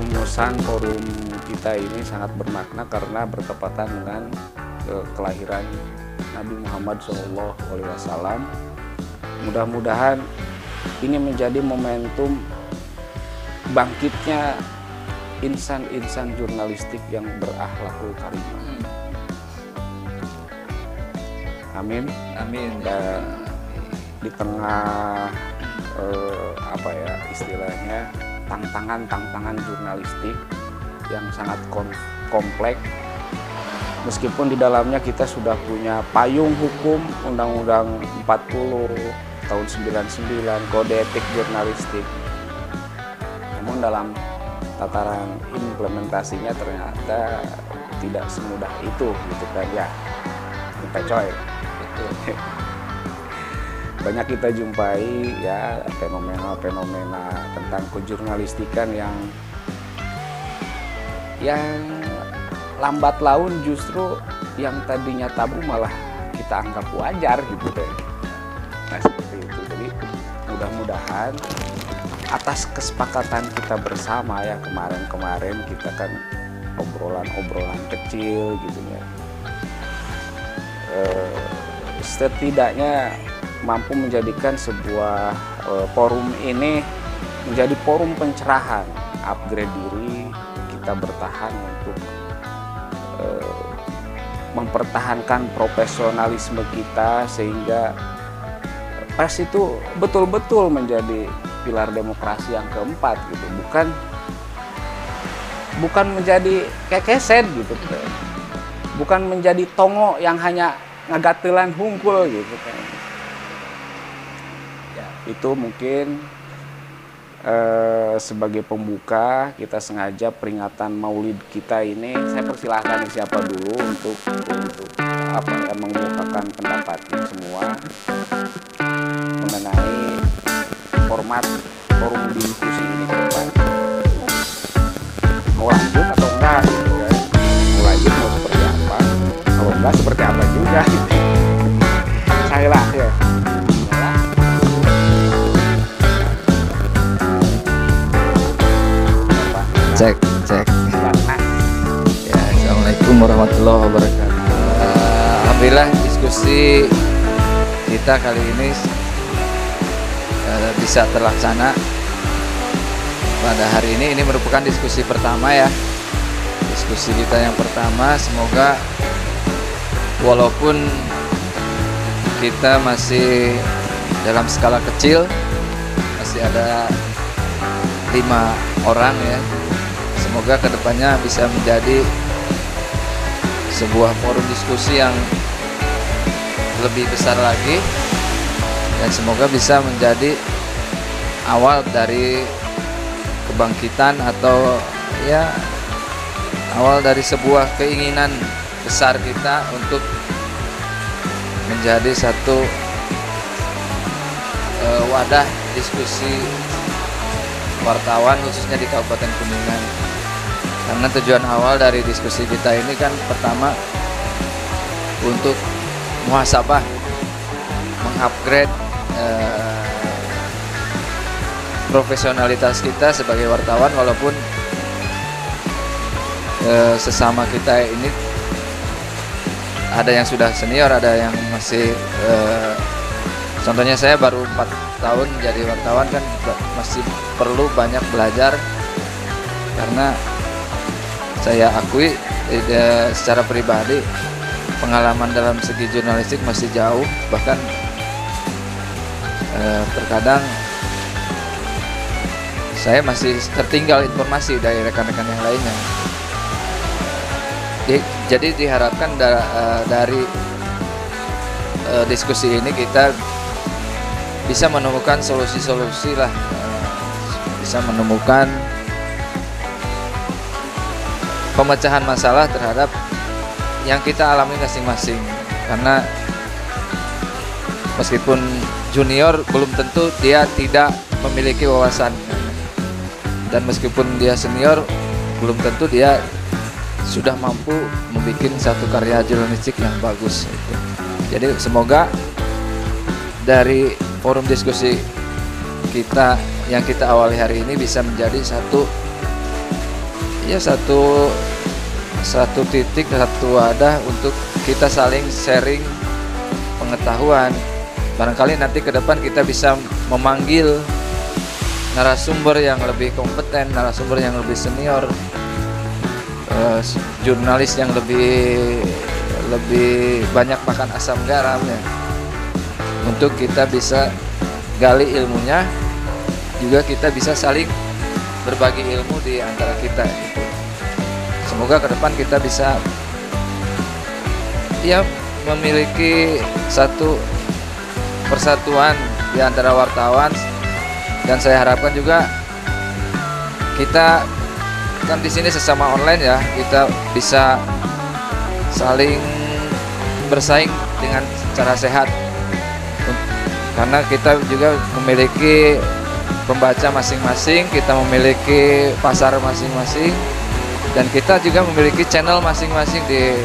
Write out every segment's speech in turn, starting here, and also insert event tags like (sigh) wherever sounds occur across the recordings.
perumusan forum kita ini sangat bermakna karena bertepatan dengan eh, kelahiran Nabi Muhammad SAW. Mudah-mudahan ini menjadi momentum bangkitnya insan-insan jurnalistik yang berakhlakul karimah. Amin. Amin. Dan di tengah eh, apa ya istilahnya tantangan-tantangan jurnalistik yang sangat kom- kompleks meskipun di dalamnya kita sudah punya payung hukum Undang-Undang 40 tahun 99 Kode Etik Jurnalistik. Namun dalam tataran implementasinya ternyata tidak semudah itu gitu kan ya. Kita coy. Betul. Banyak kita jumpai ya fenomena-fenomena tentang kejurnalistikan yang yang lambat laun justru yang tadinya tabu malah kita anggap wajar gitu deh. Nah seperti itu. Jadi mudah-mudahan atas kesepakatan kita bersama ya kemarin-kemarin kita kan obrolan-obrolan kecil gitu ya. Eh, setidaknya mampu menjadikan sebuah eh, forum ini menjadi forum pencerahan, upgrade diri, kita bertahan untuk eh, mempertahankan profesionalisme kita sehingga pers itu betul-betul menjadi pilar demokrasi yang keempat gitu, bukan bukan menjadi kekeset gitu bukan menjadi tongo yang hanya ngagatelan hungkul gitu kan. Itu mungkin eh, sebagai pembuka kita sengaja peringatan Maulid kita ini saya persilahkan siapa dulu untuk untuk apa mengemukakan pendapatnya semua mengenai format forum diskusi ini ke depan. Mau lanjut atau enggak? Gitu kan mau lanjut mau seperti apa? Kalau enggak seperti apa juga? (laughs) Saya lah ya Cek, cek. Ya, Assalamualaikum warahmatullahi wabarakatuh. Alhamdulillah diskusi kita kali ini eh, bisa terlaksana pada hari ini. Ini merupakan diskusi pertama ya. Diskusi kita yang pertama. Semoga walaupun kita masih dalam skala kecil, masih ada lima orang ya semoga ke depannya bisa menjadi sebuah forum diskusi yang lebih besar lagi dan semoga bisa menjadi awal dari kebangkitan atau ya awal dari sebuah keinginan besar kita untuk menjadi satu eh, wadah diskusi wartawan khususnya di Kabupaten Kuningan. Karena tujuan awal dari diskusi kita ini kan pertama untuk muhasabah, mengupgrade eh, profesionalitas kita sebagai wartawan walaupun eh, sesama kita ini ada yang sudah senior, ada yang masih eh, contohnya saya baru empat tahun jadi wartawan kan masih perlu banyak belajar karena saya akui eh, secara pribadi pengalaman dalam segi jurnalistik masih jauh bahkan eh, terkadang saya masih tertinggal informasi dari rekan-rekan yang lainnya. Di- jadi diharapkan da- eh, dari eh, diskusi ini kita bisa menemukan solusi-solusi lah, eh, bisa menemukan pemecahan masalah terhadap yang kita alami masing-masing. Karena meskipun junior belum tentu dia tidak memiliki wawasan. Dan meskipun dia senior belum tentu dia sudah mampu membuat satu karya jurnalistik yang bagus. Jadi semoga dari forum diskusi kita yang kita awali hari ini bisa menjadi satu ya satu satu titik satu wadah untuk kita saling sharing pengetahuan. Barangkali nanti ke depan kita bisa memanggil narasumber yang lebih kompeten narasumber yang lebih senior uh, jurnalis yang lebih lebih banyak makan asam garam ya. Untuk kita bisa gali ilmunya juga kita bisa saling berbagi ilmu di antara kita gitu. Semoga ke depan kita bisa ya memiliki satu persatuan di antara wartawan dan saya harapkan juga kita kan di sini sesama online ya kita bisa saling bersaing dengan cara sehat karena kita juga memiliki pembaca masing-masing, kita memiliki pasar masing-masing, dan kita juga memiliki channel masing-masing di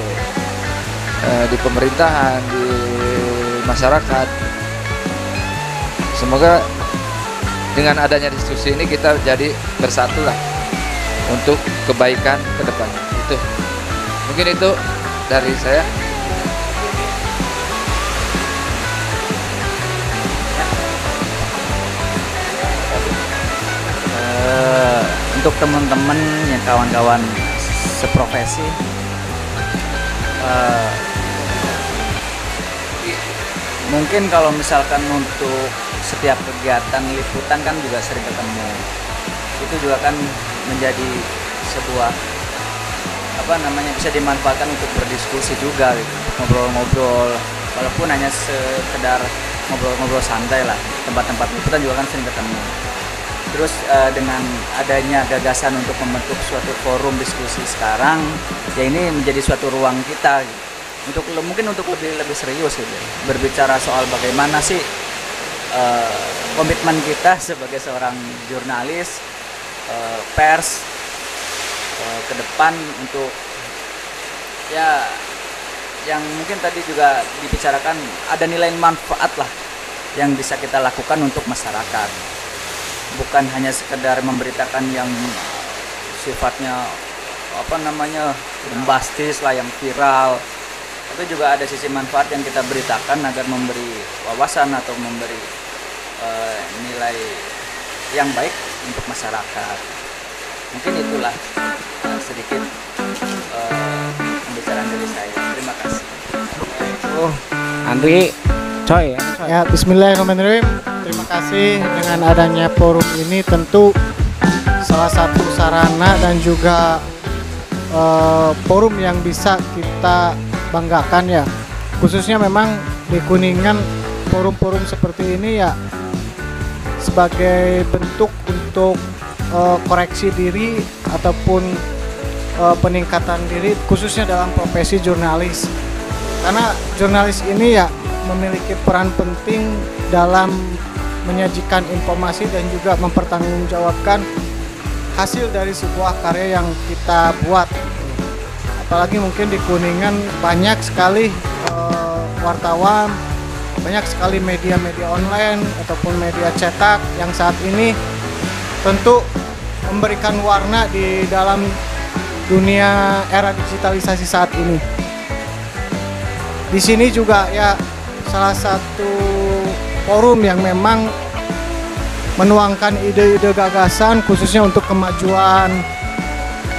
uh, di pemerintahan, di masyarakat. Semoga dengan adanya diskusi ini kita jadi bersatu lah untuk kebaikan ke depan. Itu mungkin itu dari saya. Untuk teman-teman yang kawan-kawan seprofesi uh, mungkin kalau misalkan untuk setiap kegiatan liputan kan juga sering ketemu. Itu juga kan menjadi sebuah apa namanya bisa dimanfaatkan untuk berdiskusi juga gitu ngobrol-ngobrol walaupun hanya sekedar ngobrol-ngobrol santai lah tempat-tempat liputan juga kan sering ketemu Terus uh, dengan adanya gagasan untuk membentuk suatu forum diskusi sekarang, ya ini menjadi suatu ruang kita. Untuk mungkin untuk lebih lebih serius gitu, berbicara soal bagaimana sih uh, komitmen kita sebagai seorang jurnalis, uh, pers uh, ke depan untuk ya yang mungkin tadi juga dibicarakan ada nilai manfaat lah yang bisa kita lakukan untuk masyarakat bukan hanya sekedar memberitakan yang sifatnya apa namanya bombastis lah yang viral tapi juga ada sisi manfaat yang kita beritakan agar memberi wawasan atau memberi uh, nilai yang baik untuk masyarakat. Mungkin itulah uh, sedikit uh, pembicaraan dari saya. Terima kasih. Oh Andri coy ya, ya Bismillahirrahmanirrahim. Terima kasih. Dengan adanya forum ini tentu salah satu sarana dan juga uh, forum yang bisa kita banggakan ya. Khususnya memang di Kuningan forum-forum seperti ini ya sebagai bentuk untuk uh, koreksi diri ataupun uh, peningkatan diri khususnya dalam profesi jurnalis. Karena jurnalis ini ya memiliki peran penting dalam menyajikan informasi dan juga mempertanggungjawabkan hasil dari sebuah karya yang kita buat. Apalagi mungkin di Kuningan banyak sekali uh, wartawan, banyak sekali media-media online ataupun media cetak yang saat ini tentu memberikan warna di dalam dunia era digitalisasi saat ini. Di sini juga ya salah satu forum yang memang menuangkan ide-ide gagasan khususnya untuk kemajuan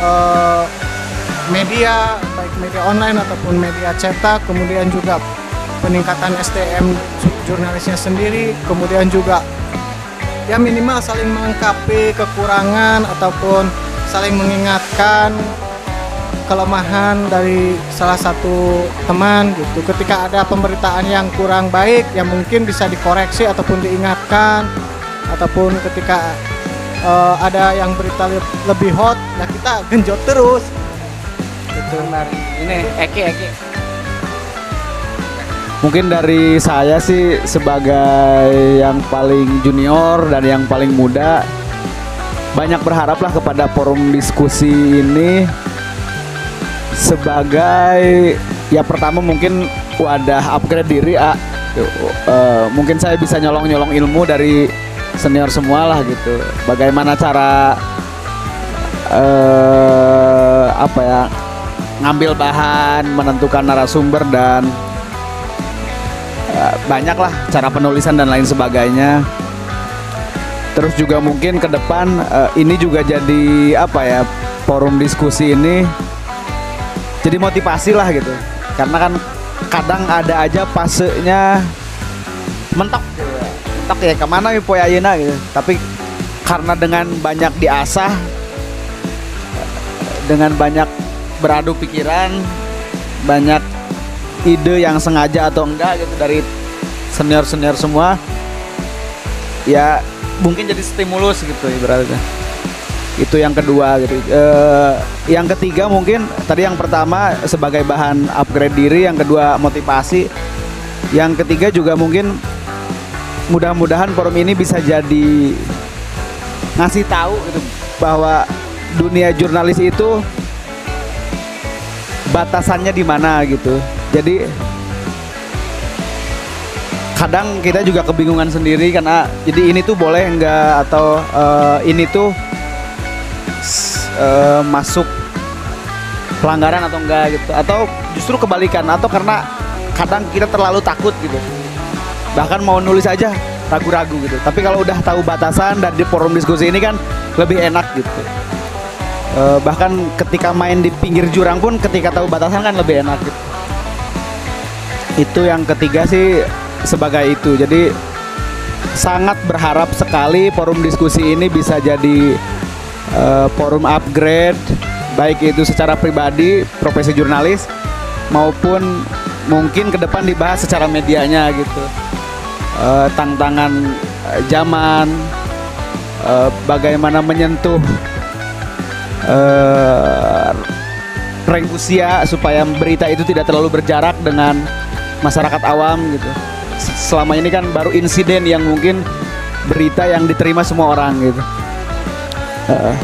uh, media baik media online ataupun media cetak kemudian juga peningkatan STM jurnalisnya sendiri kemudian juga ya minimal saling melengkapi kekurangan ataupun saling mengingatkan kelemahan dari salah satu teman gitu. Ketika ada pemberitaan yang kurang baik yang mungkin bisa dikoreksi ataupun diingatkan ataupun ketika uh, ada yang berita lebih hot ya kita genjot terus. Gitu. Ini Eki Eki Mungkin dari saya sih sebagai yang paling junior dan yang paling muda banyak berharaplah kepada forum diskusi ini sebagai ya pertama mungkin wadah upgrade diri ah Eh, mungkin saya bisa nyolong-nyolong ilmu dari senior semua lah gitu. Bagaimana cara eh apa ya ngambil bahan menentukan narasumber dan eh, banyak lah cara penulisan dan lain sebagainya. Terus juga mungkin ke depan eh, ini juga jadi apa ya forum diskusi ini jadi motivasi lah gitu. Karena kan kadang ada aja fasenya mentok gitu. Mentok ya ke mana ya poy ayeuna gitu. Tapi karena dengan banyak diasah dengan banyak beradu pikiran banyak ide yang sengaja atau enggak gitu dari senior senior semua ya mungkin jadi stimulus gitu ibaratnya itu yang kedua gitu. Eh, yang ketiga mungkin tadi yang pertama sebagai bahan upgrade diri yang kedua motivasi. Yang ketiga juga mungkin mudah-mudahan forum ini bisa jadi ngasih tahu gitu bahwa dunia jurnalis itu batasannya di mana gitu. Jadi kadang kita juga kebingungan sendiri karena jadi ini tuh boleh enggak atau eh, ini tuh eh, masuk pelanggaran atau enggak gitu. Atau justru kebalikan atau karena kadang kita terlalu takut gitu. Bahkan mau nulis aja ragu-ragu gitu. Tapi kalau udah tahu batasan dan di forum diskusi ini kan lebih enak gitu. Eh, bahkan ketika main di pinggir jurang pun ketika tahu batasan kan lebih enak gitu. Itu yang ketiga sih sebagai itu. Jadi sangat berharap sekali forum diskusi ini bisa jadi eh, forum upgrade baik itu secara pribadi profesi jurnalis maupun mungkin ke depan dibahas secara medianya gitu Eh, tantangan eh, zaman eh, bagaimana menyentuh eh, rank usia supaya berita itu tidak terlalu berjarak dengan masyarakat awam gitu. Selama ini kan baru insiden yang mungkin berita yang diterima semua orang gitu. Eh,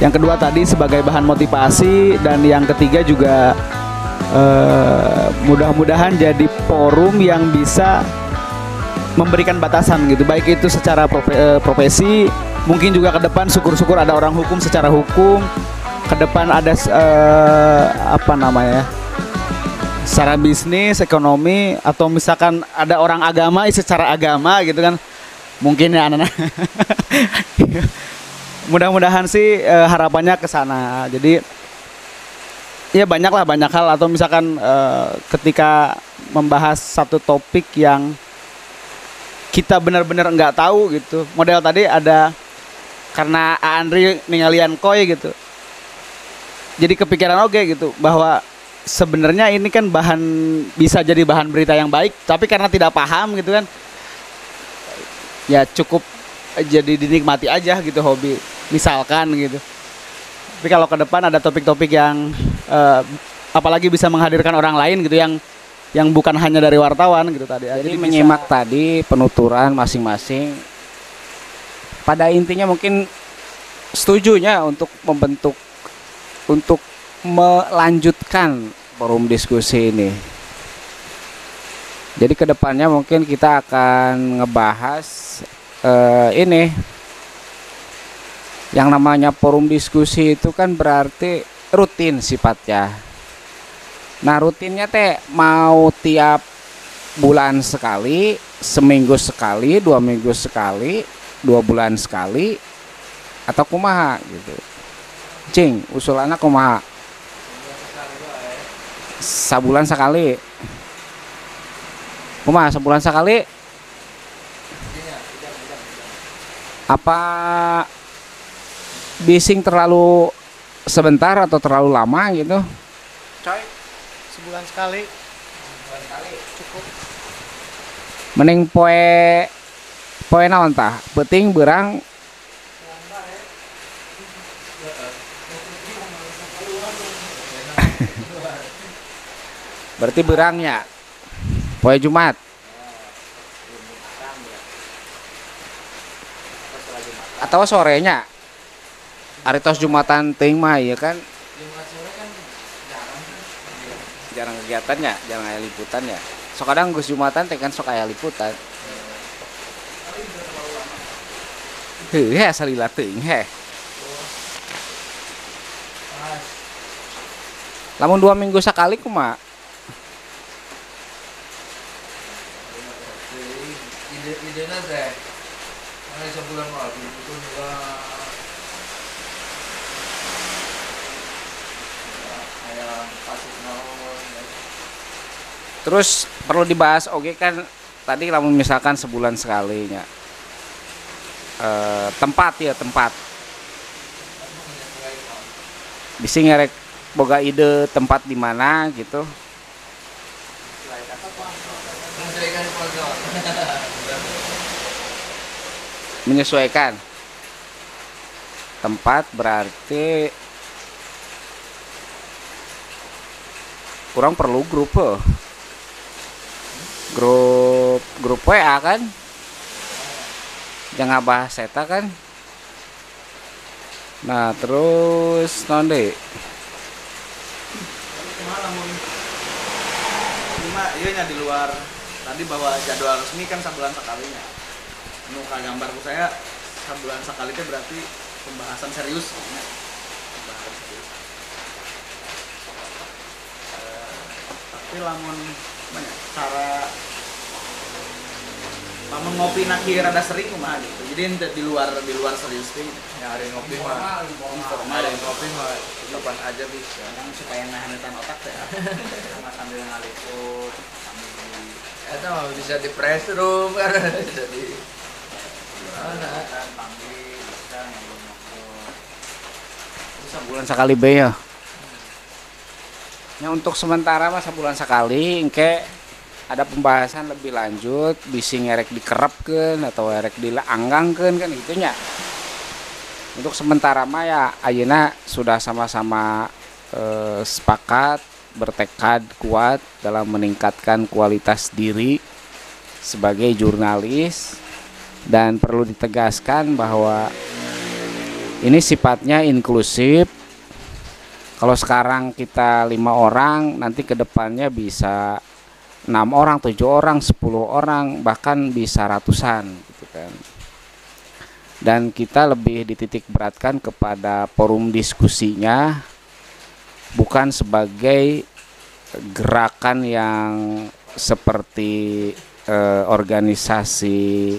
yang kedua tadi sebagai bahan motivasi dan yang ketiga juga eh, mudah-mudahan jadi forum yang bisa memberikan batasan gitu. Baik itu secara eh, profesi mungkin juga ke depan syukur-syukur ada orang hukum secara hukum. Ke depan ada eh, apa namanya ya, secara bisnis ekonomi atau misalkan ada orang agama secara agama gitu kan. Mungkin ya anak-anak (laughs) mudah-mudahan sih eh, harapannya ke sana. Jadi ya banyak lah banyak hal. Atau misalkan eh, ketika membahas satu topik yang kita benar-benar nggak tahu gitu. Model tadi ada karena Andri ninggalian koi gitu. Jadi kepikiran oke gitu bahwa sebenarnya ini kan bahan bisa jadi bahan berita yang baik tapi karena tidak paham gitu kan ya cukup jadi dinikmati aja gitu hobi misalkan gitu tapi kalau ke depan ada topik-topik yang eh, apalagi bisa menghadirkan orang lain gitu yang yang bukan hanya dari wartawan gitu tadi Jadi bisa- menyimak tadi penuturan masing-masing. Pada intinya mungkin setujunya untuk membentuk untuk melanjutkan forum diskusi ini. Jadi ke depannya mungkin kita akan ngebahas eh, ini yang namanya forum diskusi itu kan berarti rutin sifatnya. Nah rutinnya teh mau tiap bulan sekali, seminggu sekali, dua minggu sekali, dua bulan sekali, atau kumaha gitu. Cing, usulannya kumaha? Sabulan sekali. Kumaha sebulan sekali? Apa bising terlalu sebentar atau terlalu lama gitu? coy sebulan sekali. Mending poe poe naon tah? Penting berang? (laughs) Berarti berangnya poe Jumat? Atau sorenya Aritos Jumatan ting mah ya kan jarang kegiatannya jarang aya liputan ya sok kadang Gus Jumatan teh kan sok aya liputan Heuh, asal lila teuing heh. Lamun dua minggu sekali kumaha? ide ide teh sebulan lalu itu juga kayak pasif naon Terus perlu dibahas oke kan tadi lamun misalkan sebulan sekalinya. Eh, tempat ya tempat. Bisa ngerek boga ide tempat di mana gitu. menyesuaikan tempat berarti kurang perlu grup eh. grup grup WA kan? Jangan bahas seta kan? Nah terus nonde iya di luar. Tadi bahwa jadwal resmi kan sebulan sekalinya. Nu gambarku saya sebulan sekali itu berarti pembahasan serius. ya. Pembahasan serius. Eh, tapi lamun banyak cara lamun ngopi naki rada sering kumaha gitu. Jadi ente di luar di luar serius teh gitu. yang hari ngopi mah. Informal, hari ngopi mah. Kapan aja bisa kan supaya nahan otak ya. sama sambil ngaliput sambil Eta mah bisa di press room kan. Bisa di mana kan panggil bisa sebulan sekali be ya ya untuk sementara mah sebulan sekali engke ada pembahasan lebih lanjut bisa ngerek dikerapkan atau ngerek dianggangkan kan gitunya untuk sementara mah ya ayeuna sudah sama-sama eh, sepakat bertekad kuat dalam meningkatkan kualitas diri sebagai jurnalis dan perlu ditegaskan bahwa ini sifatnya inklusif kalau sekarang kita lima orang nanti ke depannya bisa enam orang tujuh orang sepuluh orang bahkan bisa ratusan gitu kan. Dan kita lebih dititik beratkan kepada forum diskusinya bukan sebagai gerakan yang seperti eh, organisasi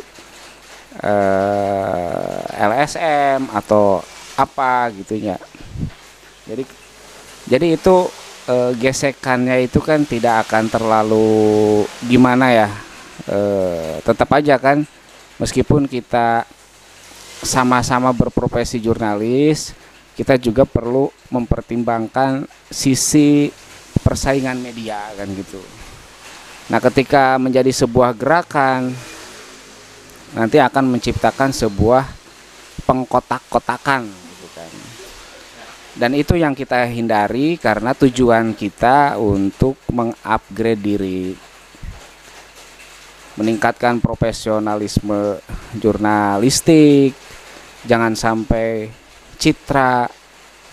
eh, LSM atau apa gitunya. Jadi jadi itu eh, gesekannya itu kan tidak akan terlalu gimana ya eh, tetap aja kan meskipun kita sama-sama berprofesi jurnalis kita juga perlu mempertimbangkan sisi persaingan media kan gitu. Nah, ketika menjadi sebuah gerakan nanti akan menciptakan sebuah pengkotak-kotakan. Dan itu yang kita hindari karena tujuan kita untuk mengupgrade diri. Meningkatkan profesionalisme jurnalistik. Jangan sampai citra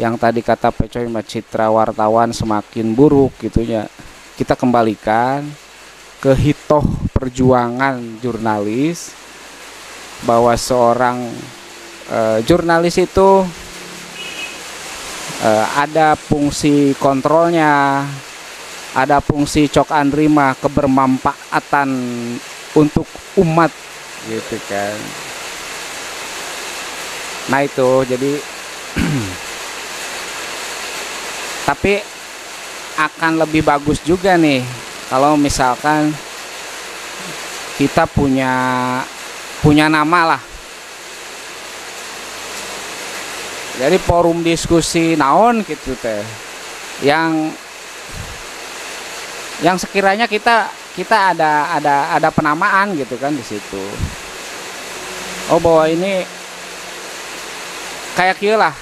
yang tadi kata Pecoy citra wartawan semakin buruk gitunya kita kembalikan ke hitoh perjuangan jurnalis bahwa seorang eh, jurnalis itu ada fungsi kontrolnya ada fungsi cok andrima kebermanfaatan untuk umat. Gitu kan. Nah itu jadi (clears throat) tapi akan lebih bagus juga nih kalau misalkan kita punya punya nama lah jadi forum diskusi naon gitu teh. Yang yang sekiranya kita kita ada ada ada penamaan gitu kan di situ. Oh bahwa ini kayak kia lah.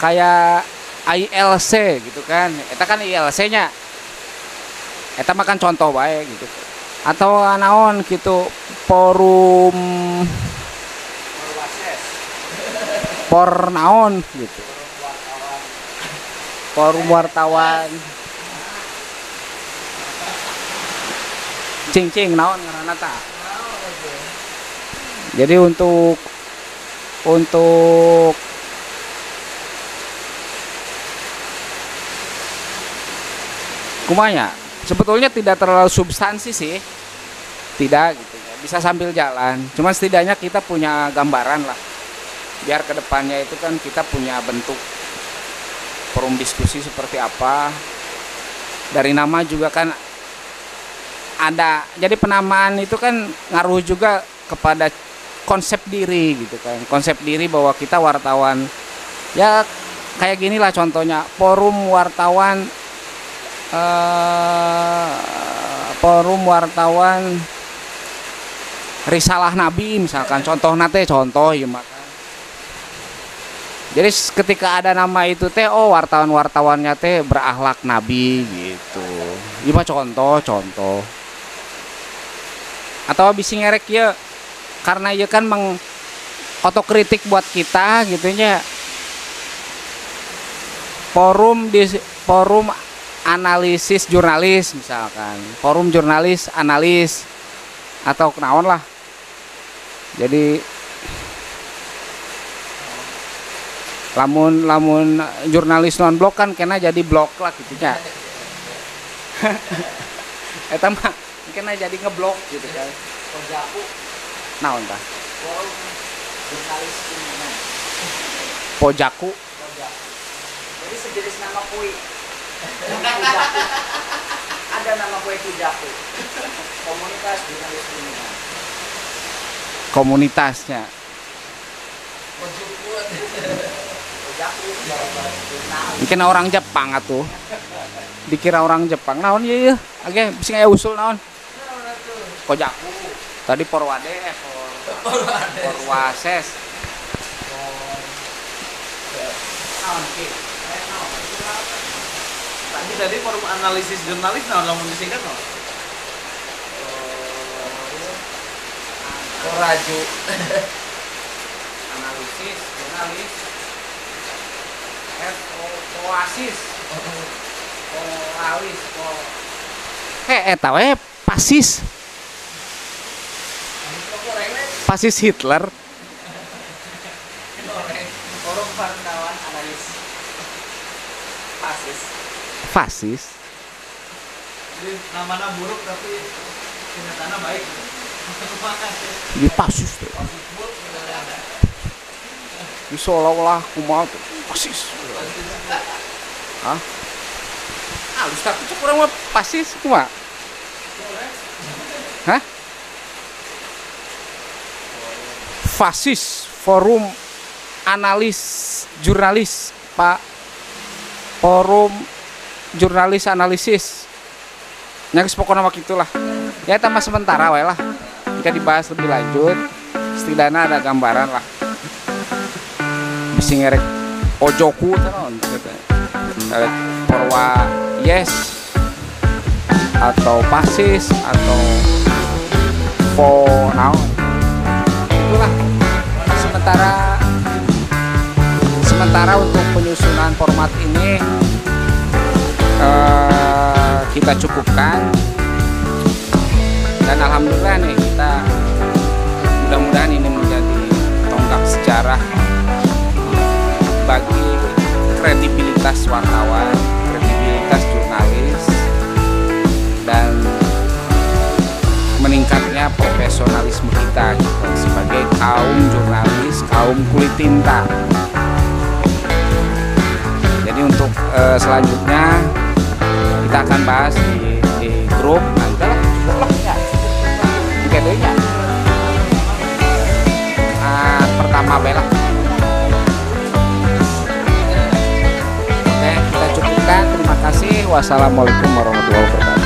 Kayak ILC gitu kan. Kita kan ILC nya. Eta makan contoh baik gitu. Atau naon gitu forum por naon gitu. Forum wartawan. Cing cing naon ngaranna tah jadi untuk untuk kumanya sebetulnya tidak terlalu substansi sih. Tidak gitu. Ya bisa sambil jalan. Cuma setidaknya kita punya gambaran lah biar ke depannya itu kan kita punya bentuk forum diskusi seperti apa. Dari nama juga kan ada jadi penamaan itu kan ngaruh juga kepada konsep diri gitu kan. Konsep diri bahwa kita wartawan. Ya kayak gini lah contohnya forum wartawan eh, forum wartawan risalah nabi misalkan. Contoh nate contoh ya maka jadi ketika ada nama itu teh oh wartawan wartawannya teh berakhlak nabi gitu. Ini mah contoh contoh. Atau bisa ngerek ya karena ya kan meng otokritik buat kita gitunya forum di forum analisis jurnalis misalkan. Forum jurnalis analis. Atau kenaon lah. Jadi lamun lamun jurnalis non blok kan kena jadi blok lah gitu nya (laughs) eta mah kena jadi ngeblok gitu kan naon tah jurnalis ini pojaku. Jadi sejenis nama kue (laughs) ada nama kue kujaku komunitas jurnalis kriminal. Komunitasnya (laughs) mungkin orang Jepang atuh. Dikira orang Jepang. Naon iya iya. Oke bisa kayak usul naon? Pojaku tadi porwade eh por porwases. Naon ki Tadi tadi forum analisis jurnalis nah lamun disingkat no. Koraju. (laughs) Analisis jurnalis oasis. Oralis eh eta we pasis. Pasis Hitler. Forum wartawan analis. Pasis. Fasis. Jadi namanya buruk tapi kenyataannya baik. di pasis teh di seolah-olah kumaha tuh. Pasis hah? Halus tapi cek urang mah pasis kumaha hah? Fasis forum analis jurnalis pak. Forum jurnalis analisis. Nyakis pokoknya waktu itulah ya tambah sementara wae lah. Jika dibahas lebih lanjut. Setidaknya ada gambaran lah bisa ngerek ojoku tenon. Ngerek porwa yes atau pasis atau po naon itulah. Sementara sementara untuk penyusunan format ini eh, kita cukupkan. Dan alhamdulillah nih kita mudah-mudahan ini menjadi tonggak sejarah bagi kredibilitas wartawan, kredibilitas jurnalis dan meningkatnya profesionalisme kita gitu, sebagai kaum jurnalis, kaum kulit tinta. Jadi untuk eh, selanjutnya kita akan bahas di, di grup. Nanti lah cukup lah ya. Oke ya. Ah, pertama bela kasih. Wassalamualaikum warahmatullahi wabarakatuh